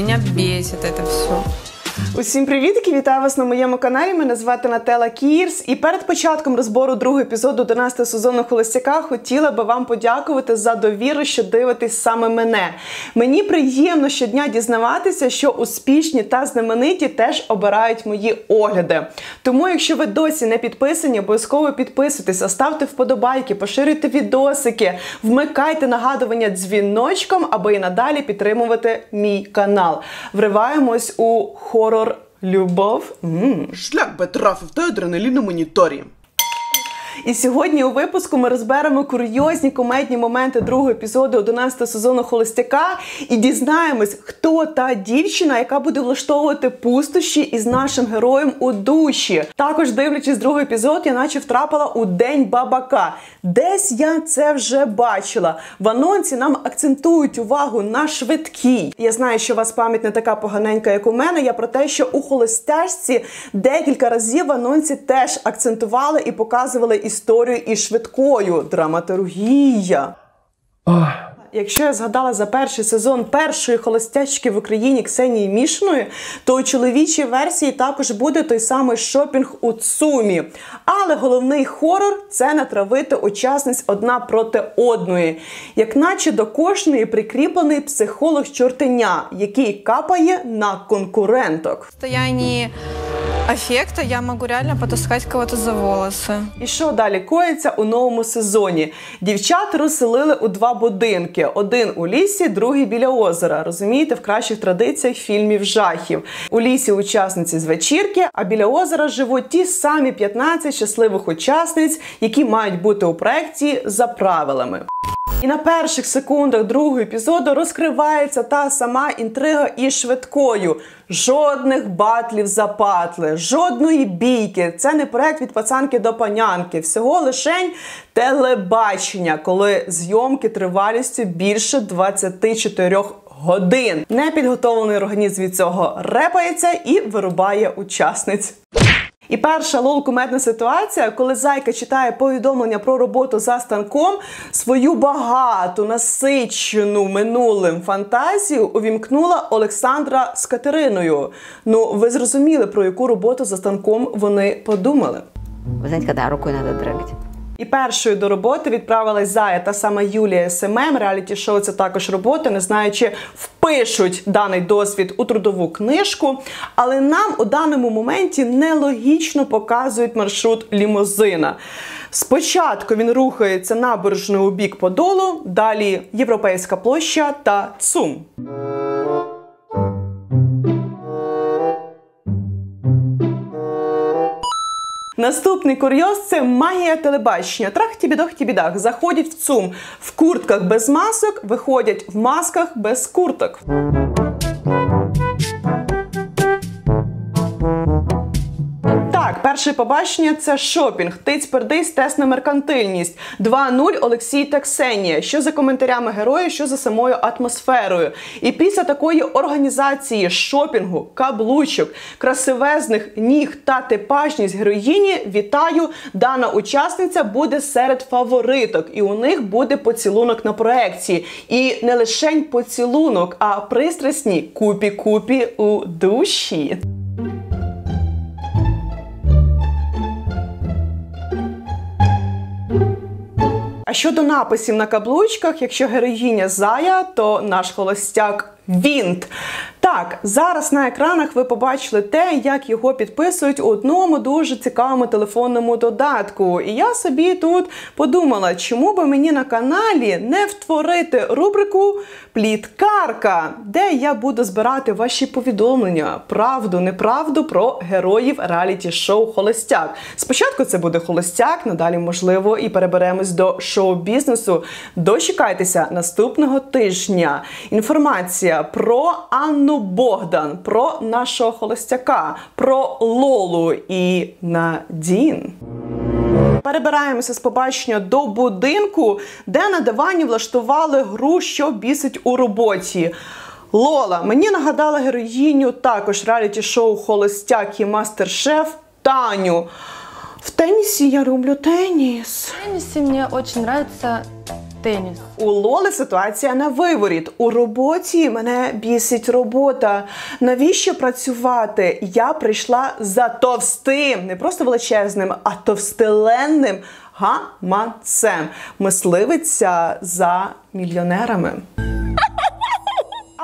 Меня бесит это все. Усім привітки! Вітаю вас на моєму каналі. Мене звати Нателла Кірс. І перед початком розбору другого епізоду 11 сезону Холостяка хотіла би вам подякувати за довіру, що дивитесь саме мене. Мені приємно щодня дізнаватися, що успішні та знамениті теж обирають мої огляди. Тому, якщо ви досі не підписані, обов'язково підписуйтеся, ставте вподобайки, поширюйте відосики, вмикайте нагадування дзвіночком, аби і надалі підтримувати мій канал. Вриваємось у хорор любов. Шлях би трафив та адреналіну моніторі. І сьогодні у випуску ми розберемо курйозні комедні моменти другого епізоду 11 сезону Холостяка і дізнаємось, хто та дівчина, яка буде влаштовувати пустощі із нашим героєм у душі. Також дивлячись другий епізод, я наче втрапила у день бабака. Десь я це вже бачила. В анонсі нам акцентують увагу на швидкій. Я знаю, що у вас пам'ять не така поганенька, як у мене. Я про те, що у холостяжці декілька разів в анонсі теж акцентували і показували історію із швидкою. Драматургія. Якщо я згадала за перший сезон першої холостячки в Україні Ксенії Мішної, то у чоловічій версії також буде той самий шопінг у Цумі. Але головний хорор це натравити учасниць одна проти одної, як наче до кожної прикріплений психолог чортеня, який капає на конкуренток. В состоянии аффекта я могу реально потаскать кого-то за волосы. І що далі коїться у новому сезоні? Дівчат розселили у два будинки: один у лісі, другий біля озера. Розумієте, в кращих традиціях фільмів жахів. У лісі учасниці з вечірки, а біля озера живуть ті самі 15 щасливих учасниць, які мають бути у проєкті за правилами. І на перших секундах другого епізоду розкривається та сама інтрига із швидкою. Жодних батлів за патли, жодної бійки. Це не проект від пацанки до панянки. Всього лишень телебачення, коли зйомки тривалістю більше 24 годин. Непідготовлений організм від цього репається і вирубає учасниць. І перша лол-кумедна ситуація, коли зайка читає повідомлення про роботу за станком, свою багату, насичену минулим фантазію увімкнула Олександра з Катериною. Ну, ви зрозуміли, про яку роботу за станком вони подумали. Вы да рукою надо дрыгать? І першою до роботи відправилась Зая та сама Юлія СММ. Реаліті шоу це також робота, не знаю, чи впишуть даний досвід у трудову книжку. Але нам у даному моменті нелогічно показують маршрут лімузина. Спочатку він рухається набережною у бік Подолу, далі Європейська площа та ЦУМ. Наступний курйоз це магія телебачення. Трах-тібідох-тібідах. Заходять в ЦУМ в куртках без масок, виходять в масках без курток. Перше побачення це шопінг. Тиць пердись, тест на меркантильність. 2-0 Олексій та Ксенія. Що за коментарями героя, що за самою атмосферою. І після такої організації шопінгу, каблучок, красивезних ніг та типажність героїні, вітаю, дана учасниця буде серед фавориток, і у них буде поцілунок на проекції. І не лишень поцілунок, а пристрасні купі-купі у душі. А щодо написів на каблучках, якщо героїня зая, то наш холостяк Вінт. Так, зараз на екранах ви побачили те, як його підписують у одному дуже цікавому телефонному додатку. І я собі тут подумала, чому би мені на каналі не втворити рубрику Пліткарка, де я буду збирати ваші повідомлення, правду, неправду про героїв реаліті-шоу Холостяк. Спочатку це буде холостяк, надалі, можливо, і переберемось до шоу-бізнесу. Дочекайтеся наступного тижня. Інформація про Анну Богдан, про нашого холостяка, про Лолу і Надін. Перебираємося з побачення до будинку, де на дивані влаштували гру, що бісить у роботі. Лола мені нагадала героїню також реаліті-шоу Холостяк і Мастер-шеф Таню. В тенісі я люблю теніс. В теннисе мне очень нравится Теннис. У Лоли ситуація на виворіт. У роботі мене бісить робота. Навіщо працювати? Я прийшла за товстим, не просто величезним, а товстеленним гаманцем. Мисливиця за мільйонерами.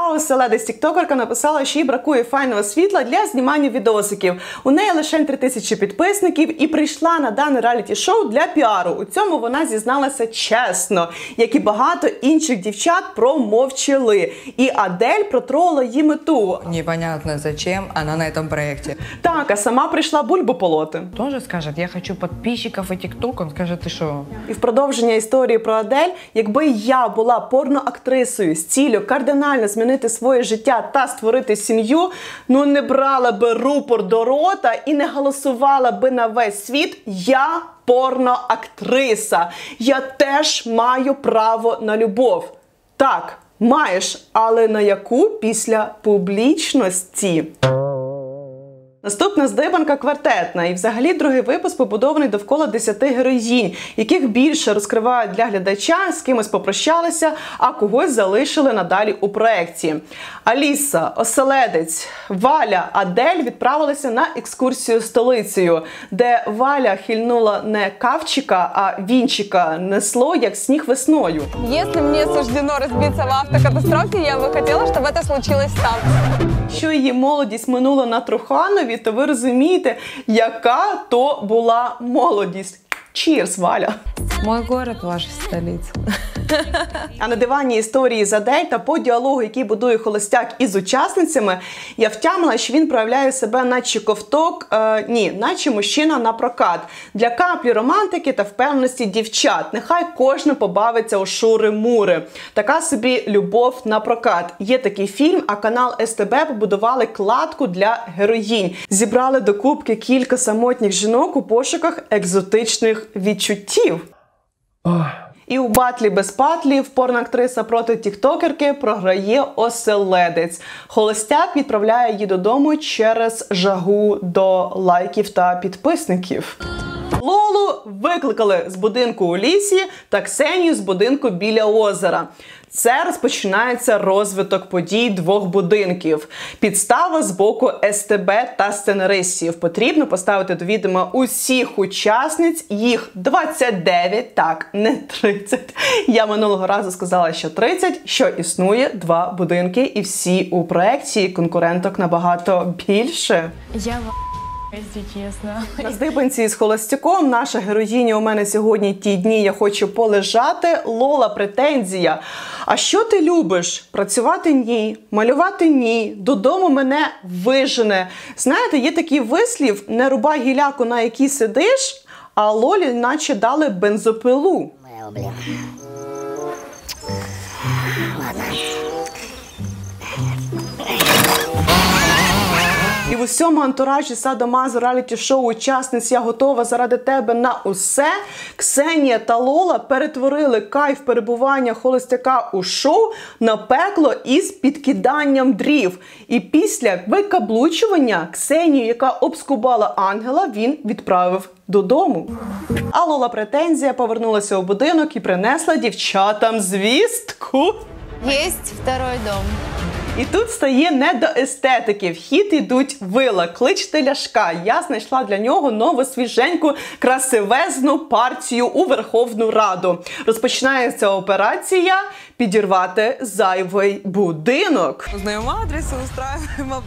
А оселедець тіктокерка написала, що їй бракує файного світла для знімання відосиків. У неї лише 3 тисячі підписників і прийшла на дане реаліті-шоу для піару. У цьому вона зізналася чесно, як і багато інших дівчат промовчали. І Адель протролила її мету. Непонятно зачем она на этом проекте. Так, а сама прийшла бульбу полоти. Тоже скажет, я хочу подписчиков и тикток, он скажет, ты что? І в продовження історії про Адель, якби я була порноактрисою з ціллю кардинально змінити своє життя та створити сім'ю, ну не брала би рупор до рота і не голосувала би на весь світ. Я порноактриса. Я теж маю право на любов. Так, маєш, але на яку після публічності? Наступна здибанка квартетна, і взагалі другий випуск побудований довкола 10 героїнь, яких більше розкривають для глядача, з кимось попрощалися, а когось залишили надалі у проекті. Аліса, Оселедець, Валя, Адель відправилися на екскурсію столицею, де Валя хильнула не кавчика, а вінчика, несло як сніг весною. Если мне суждено разбиться в автокатастрофе, я бы хотела, чтобы это случилось там. Що її молодість минула на Труханові, то ви розумієте, яка то була молодість. Чірс, Валя! Мой город, ваша столица. А на дивані історії з Адель та по діалогу, який будує холостяк із учасницями, я втямила, що він проявляє себе наче ковток, е, ні, наче мужчина на прокат для каплі романтики та впевненості дівчат. Нехай кожен побавиться у шури-мури. Така собі любов на прокат. Є такий фільм, а канал СТБ побудували кладку для героїнь. Зібрали до кубки кілька самотніх жінок у пошуках екзотичних відчуттів. І у батлі без патлів порноактриса проти тіктокерки програє оселедець. Холостяк відправляє її додому через жагу до лайків та підписників. Лолу викликали з будинку у лісі та Ксенію з будинку біля озера. Це розпочинається розвиток подій двох будинків. Підстава з боку СТБ та сценаристів. Потрібно поставити до відома усіх учасниць. Їх 29, так, не 30. Я минулого разу сказала, що 30, що існує два будинки, і всі у проекції конкуренток набагато більше. Я. На здибанці з холостяком наша героїня у мене сьогодні ті дні я хочу полежати. Лола претензія. А що ти любиш? Працювати ні, малювати ні. Додому мене вижене. Знаєте, є такий вислів: не рубай гіляку, на якій сидиш, а Лолі наче дали бензопилу. Усьому антуражі Садо Мазо реаліті шоу учасниць Я готова заради тебе на усе. Ксенія та Лола перетворили кайф перебування холостяка у шоу на пекло із підкиданням дрів. І після викаблучування Ксенію, яка обскубала ангела, він відправив додому. А Лола претензія повернулася у будинок і принесла дівчатам звістку. Есть второй дом. І тут стає не до естетики. В хід ідуть вила. Кличте ляшка. Я знайшла для нього нову свіженьку красивезну партію у Верховну Раду. Розпочинається операція підірвати зайвий будинок. Узнаем адрес и устраиваем.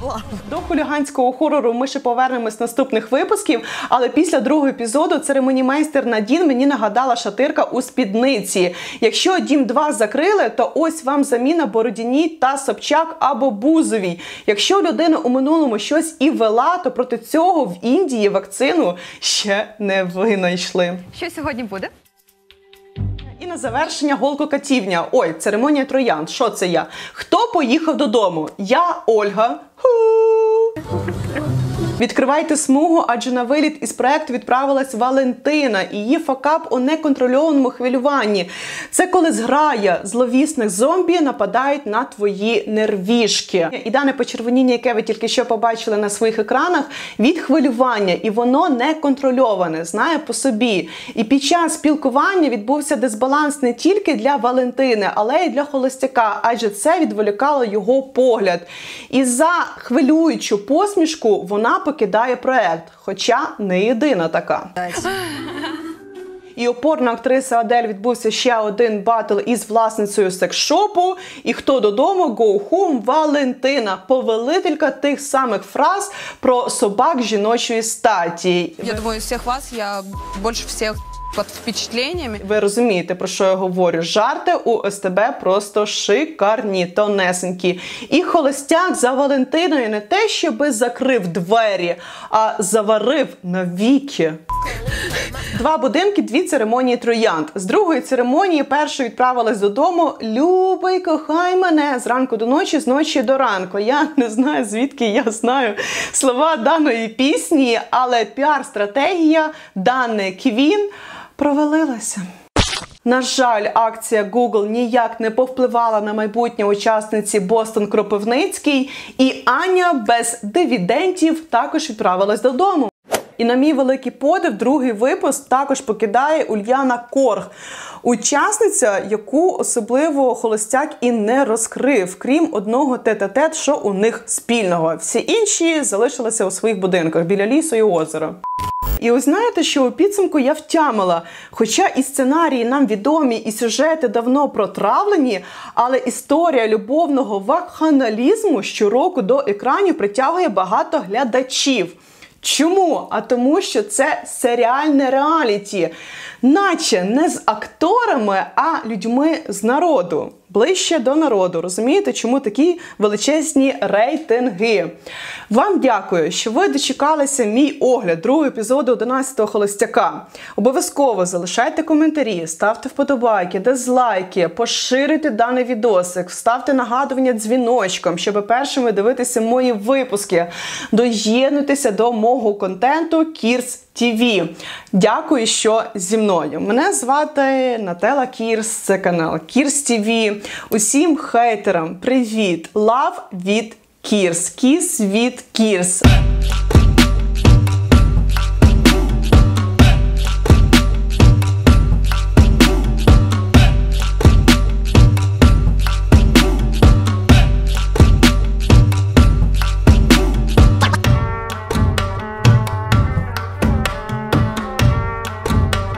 До хуліганського хорору ми ще повернемось наступних випусків. Але після другого епізоду церемонімейстер Надін мені нагадала шатирка у спідниці. Якщо дім 2 закрили, то ось вам заміна Бородіній та Собчак або Бузовій. Якщо людина у минулому щось і вела, то проти цього в Індії вакцину ще не винайшли. Що сьогодні буде? На завершення голкокатівня. Ой, церемонія троянд. Що це я? Хто поїхав додому? Я Ольга. Ху. Відкривайте смугу, адже на виліт із проекту відправилась Валентина її факап у неконтрольованому хвилюванні. Це коли зграя зловісних зомбі нападають на твої нервішки. І дане почервоніння, яке ви тільки що побачили на своїх екранах, від хвилювання, і воно не контрольоване, знає по собі. І під час спілкування відбувся дисбаланс не тільки для Валентини, але й для холостяка, адже це відволікало його погляд. І за хвилюючу посмішку вона покидає проект, хоча не єдина така. І опорна актриса Адель відбувся ще один батл із власницею секс-шопу. І хто додому go home Валентина, повелителька тих самих фраз про собак жіночої статі. Я думаю, из всех вас я больше всех под впечатлениями. Ви розумієте, про що я говорю? Жарти у СТБ просто шикарні, тонесенькі. І холостяк за Валентиною не те, щоби закрив двері, а заварив навіки. Два будинки, дві церемонії троянд. З другої церемонії першою відправилась додому. Любий, кохай мене зранку до ночі, з ночі до ранку. Я не знаю, звідки я знаю слова даної пісні, але піар-стратегія Дани Квін провалилася. На жаль, акція Google ніяк не повпливала на майбутнє учасниці Бостон Кропивницький, і Аня без дивідендів також відправилась додому. І на мій великий подив, другий випуск також покидає Ульяна Корг, учасниця, яку особливо холостяк і не розкрив, крім одного тет-а-тет, що у них спільного. Всі інші залишилися у своїх будинках біля лісу і озера. І ось знаєте, що у підсумку я втямила. Хоча і сценарії нам відомі, і сюжети давно протравлені, але історія любовного вакханалізму щороку до екранів притягує багато глядачів. Чому? А тому, що це серіальне реаліті, наче не з акторами, а людьми з народу. Ближче до народу. Розумієте, чому такі величезні рейтинги? Вам дякую, що ви дочекалися мій огляд другого епізоду 11-го холостяка. Обов'язково залишайте коментарі, ставте вподобайки, дизлайки, поширюйте даний відосик, ставте нагадування дзвіночком, щоб першими дивитися мої випуски. Доєднуйтеся до мого контенту Кірс ТВ. Дякую, що зі мною. Мене звати Нателла Кірс, це канал Кірс ТВ. Усім хейтерам привіт! Love від Кірс. Kiss від Кірс.